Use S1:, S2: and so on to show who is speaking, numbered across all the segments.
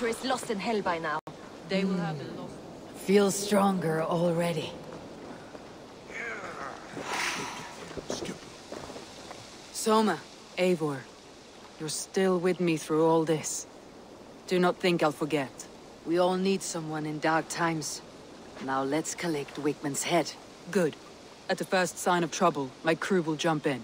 S1: daughter is lost in hell by now.
S2: They will have the lost...
S3: Feel stronger already.
S2: Soma, Eivor, you're still with me through all this. Do not think I'll forget. We all need someone in dark times. Now let's collect Wigmund's head. Good. At the first sign of trouble, my crew will jump in.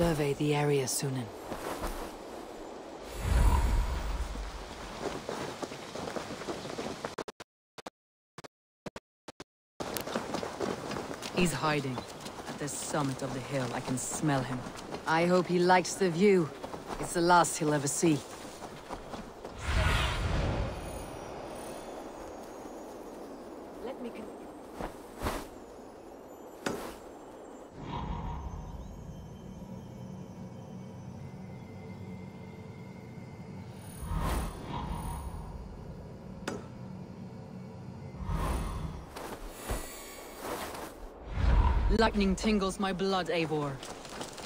S2: Survey the area, Sýnin. He's hiding. At the summit of the hill, I can smell him. I hope he likes the view. It's the last he'll ever see.
S1: Let me con-
S2: Lightning tingles my blood, Eivor.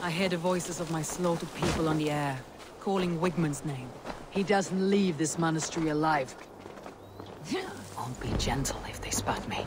S2: I hear the voices of my slaughtered people on the air, calling Wigmund's name. He doesn't leave this monastery alive. Won't be gentle if they spot me.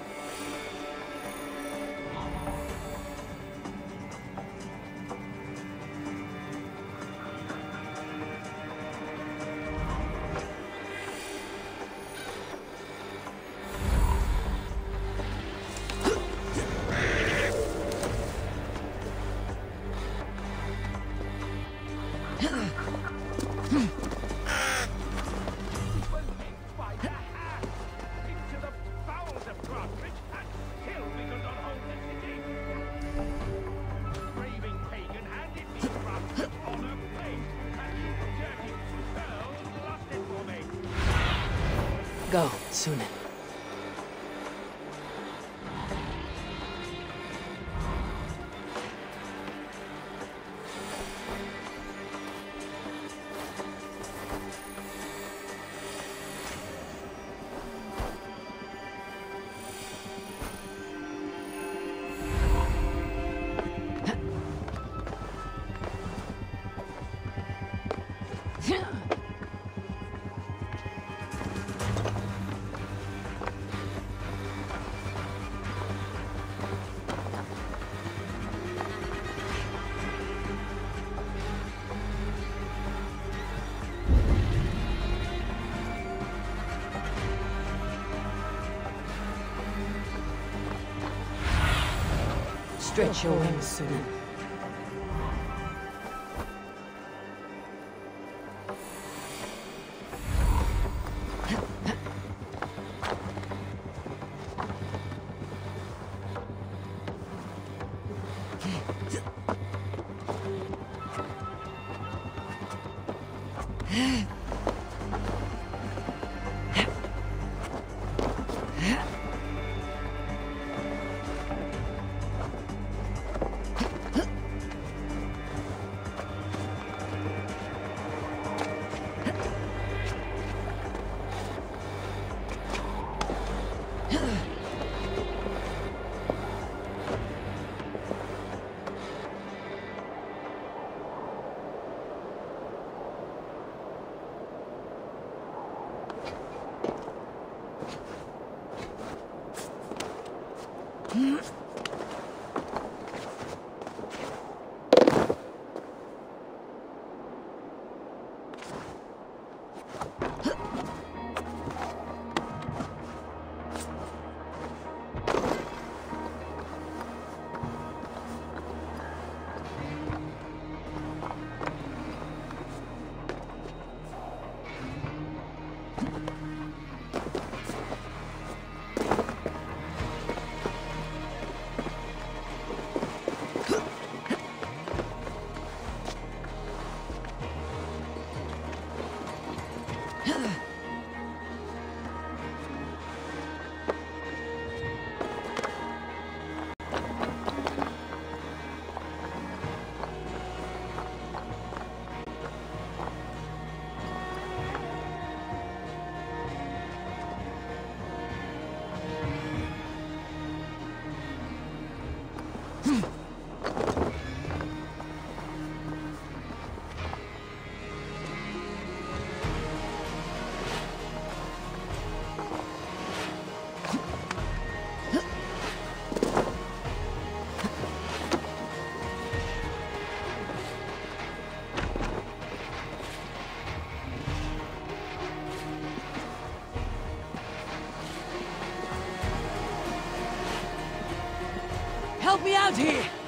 S2: Go, Sýnin. Stretch your wings soon. Hmm. Help me out here!